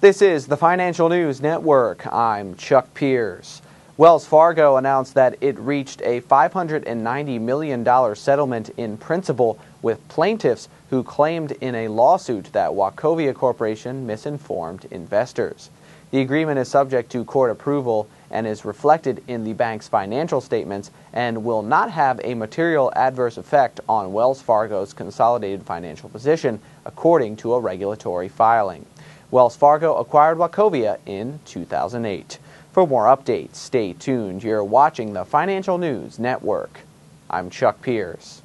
This is the Financial News Network. I'm Chuck Pierce. Wells Fargo announced that it reached a $590 million settlement in principle with plaintiffs who claimed in a lawsuit that Wachovia Corporation misinformed investors. The agreement is subject to court approval and is reflected in the bank's financial statements and will not have a material adverse effect on Wells Fargo's consolidated financial position, according to a regulatory filing. Wells Fargo acquired Wachovia in 2008. For more updates, stay tuned. You're watching the Financial News Network. I'm Chuck Pierce.